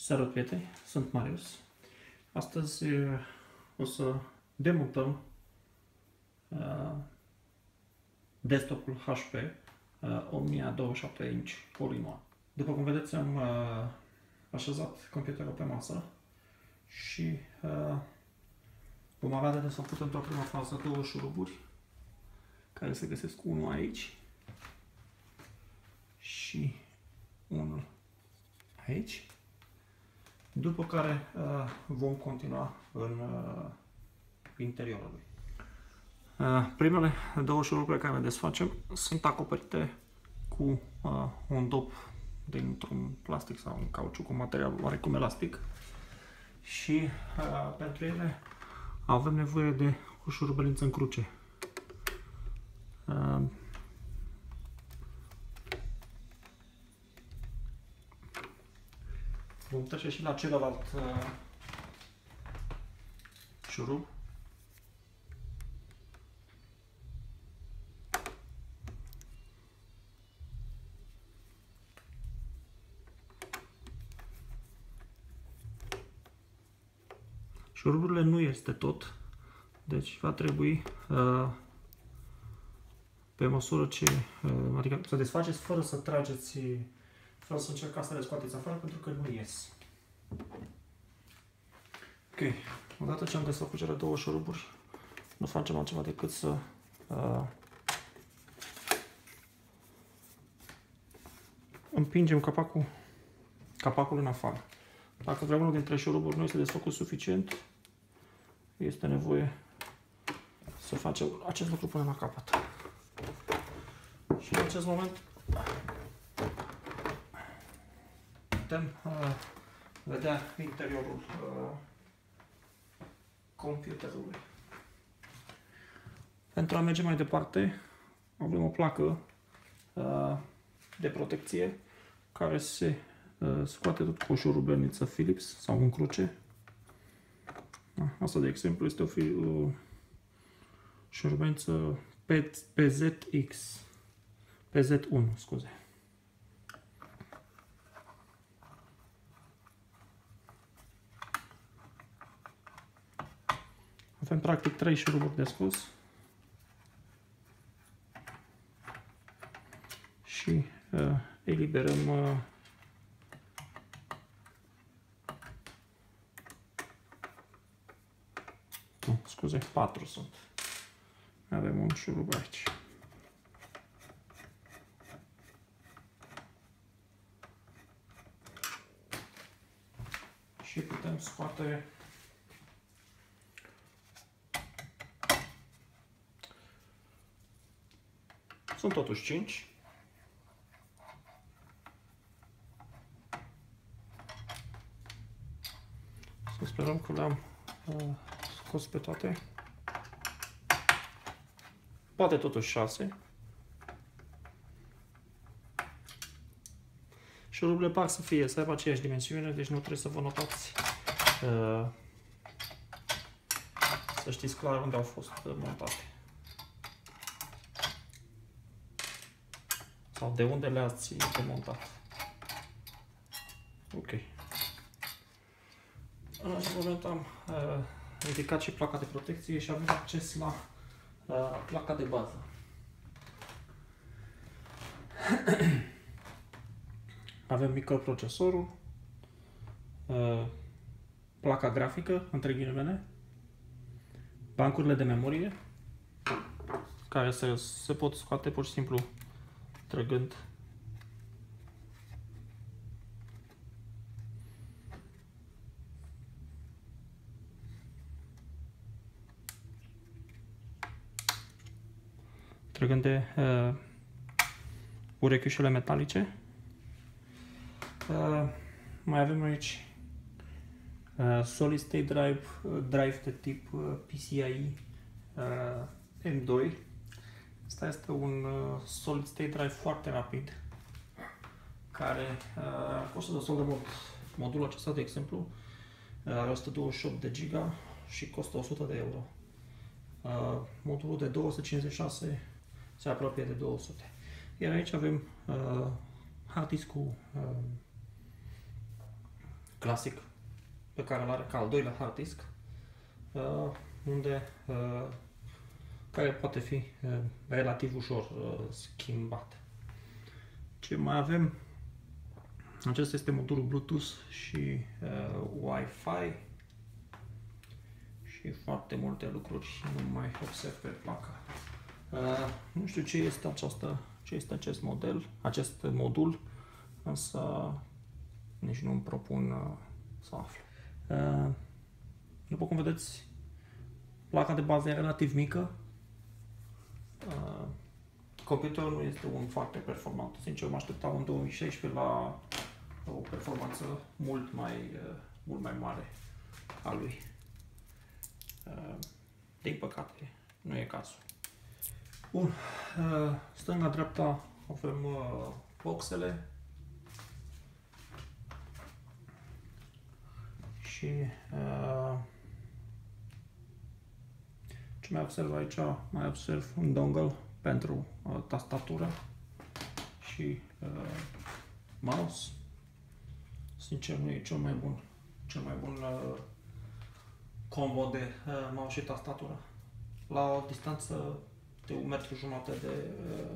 Salut prieteni, sunt Marius. Astăzi uh, o să demontăm uh, desktopul HP uh, 1027 inch all După cum vedeți am uh, așezat computerul pe masă și uh, vom avea de desfăcut într-o prima fază două șuruburi care se găsesc unul aici și unul aici după care uh, vom continua în uh, interiorul lui. Uh, primele două șuruburi pe care le desfacem sunt acoperite cu uh, un dop dintr-un plastic sau un cauciuc, un material oarecum elastic și uh, pentru ele avem nevoie de o șurubelință în cruce. Vom trece și la celălalt uh, șurub. Șuruburile nu este tot, deci va trebui uh, pe măsură ce, uh, adică să desfaceți fără să trageți Vreau să încercați să le scoateți afară pentru că nu ies. Ok, odată ce am desfăcut cele două șuruburi, nu facem altceva decât să uh, împingem capacul, capacul în afară. Dacă vreunul dintre șuruburi nu este desfăcut suficient, este nevoie să facem acest lucru până la capăt. Și în acest moment putem uh, vedea interiorul uh, computerului. Pentru a merge mai departe, avem o placă uh, de protecție care se uh, scoate tot cu o șurubelniță Philips sau un cruce. Asta, de exemplu, este o, o șurubelniță PZX, PZ1, scuze. Avem practic 3 șuruburi de scos. Și uh, eliberăm uh, nu, scuze, 4 sunt. Avem un șurub aici. Și putem scoate Sunt totuși 5. Să sperăm că le-am uh, scos pe toate. Poate totuși 6. Șuruburile par să fie, să aibă aceeași dimensiune, deci nu trebuie să vă notați uh, să știți clar unde au fost montate. Sau de unde le-ați demontat. Ok. În acest moment am uh, ridicat și placa de protecție și avem acces la uh, placa de bază. avem microprocesorul, uh, placa grafică, între ghilimele, bancurile de memorie, care se, se pot scoate pur și simplu trăgând trăgând de uh, urechiușele metalice. Uh, mai avem aici uh, solid state drive, uh, drive de tip uh, PCIe uh, M2 Asta este un uh, solid state drive foarte rapid care uh, costă destul de mult. Modulul acesta, de exemplu, uh, are 128 de giga și costă 100 de euro. Uh, modulul de 256 se apropie de 200. Iar aici avem uh, hard disk cu uh, clasic pe care îl are ca al doilea hard disk, uh, unde uh, care poate fi uh, relativ ușor uh, schimbat. Ce mai avem? Acesta este modulul Bluetooth și uh, Wi-Fi și foarte multe lucruri nu mai observ pe placa. Uh, nu știu ce este această, ce este acest model, acest modul, însă nici nu îmi propun uh, să aflu. Uh, după cum vedeți, placa de bază e relativ mică. Uh, computerul nu este un foarte performant. Sincer, mă așteptam în 2016 la o performanță mult mai, uh, mult mai mare a lui. Uh, din păcate, nu e cazul. Bun, uh, stânga-dreapta avem uh, boxele și uh, ce mai observ aici? Mai observ un dongle pentru uh, tastatură și uh, mouse. Sincer, nu e cel mai bun, cel mai bun uh, combo de uh, mouse și tastatură. La o distanță de un metru jumate de, uh,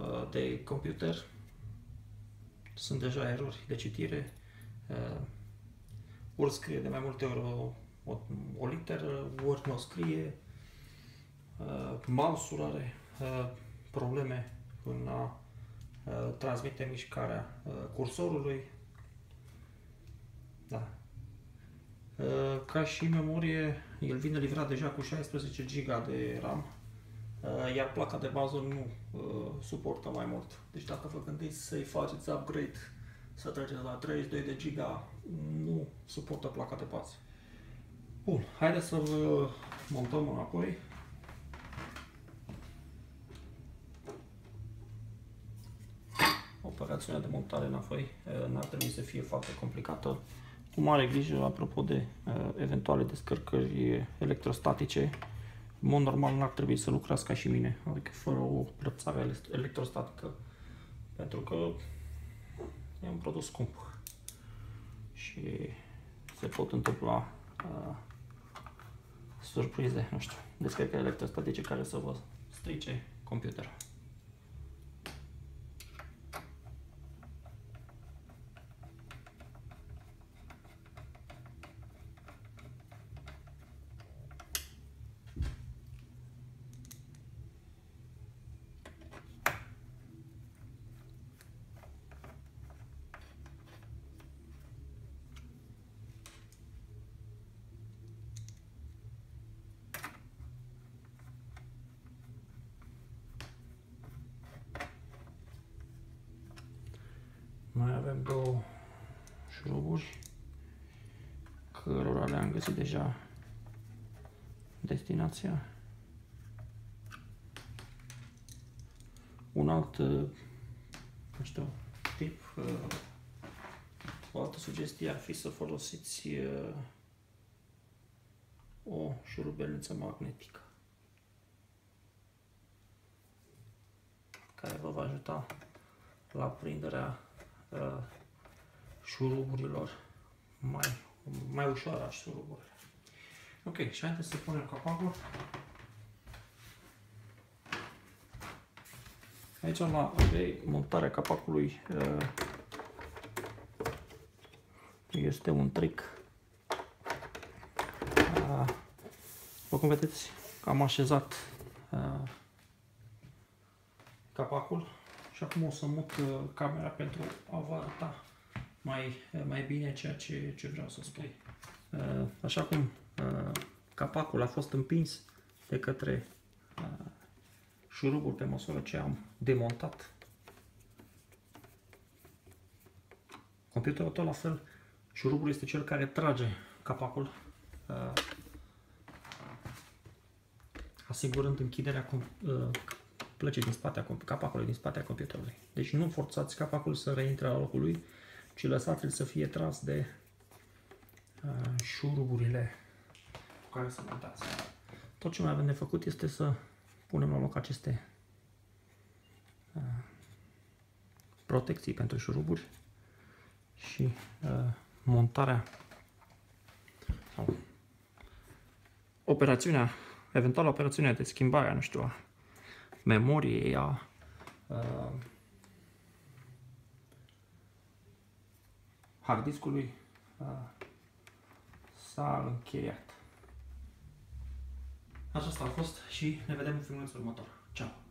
uh, de computer sunt deja erori de citire. Uh, ori scrie de mai multe ori o, o, o literă, ori nu o scrie. Uh, mouse-ul are uh, probleme în a uh, transmite mișcarea uh, cursorului. Da. Uh, ca și memorie, el vine livrat deja cu 16 GB de RAM, uh, iar placa de bază nu uh, suportă mai mult. Deci dacă vă gândiți să-i faceți upgrade, să treceți la 32 de GB, nu suportă placa de bază. Bun, haideți să vă montăm înapoi. Operațiunea de montare înapoi n-ar trebui să fie foarte complicată. Cu mare grijă, apropo de uh, eventuale descărcări electrostatice, în mod normal n-ar trebui să lucrați ca și mine, adică fără o plăpțare electrostatică, pentru că e un produs scump și se pot întâmpla uh, surprize, nu știu, descărcări electrostatice care să vă strice computerul. Mai avem două șuruburi cărora le-am găsit deja destinația. Un alt, nu știu, tip, o altă sugestie ar fi să folosiți o șurubelniță magnetică care vă va ajuta la prinderea uh, șuruburilor mai, mai ușoară șuruburile. Ok, și haideți să punem capacul. Aici la okay, montarea capacului uh, este un trick. Uh, după cum vedeți, am așezat uh, capacul și acum o să mut uh, camera pentru a vă arăta mai, mai bine ceea ce, ce vreau să spun. Uh, așa cum uh, capacul a fost împins de către șurubul pe măsură ce am demontat computerul tot la fel, șurubul este cel care trage capacul asigurând închiderea plăce din spate capacului din spatele computerului. Deci nu forțați capacul să reintre la locul lui, ci lăsați-l să fie tras de uh, șuruburile cu care să montați. Tot ce mai avem de făcut este să punem la loc aceste uh, protecții pentru șuruburi și uh, montarea sau operațiunea, eventual operațiunea de schimbare, nu știu, a memoriei, a uh, hard discului uh, s-a încheiat. Așa a fost și ne vedem în filmulețul următor. Ciao!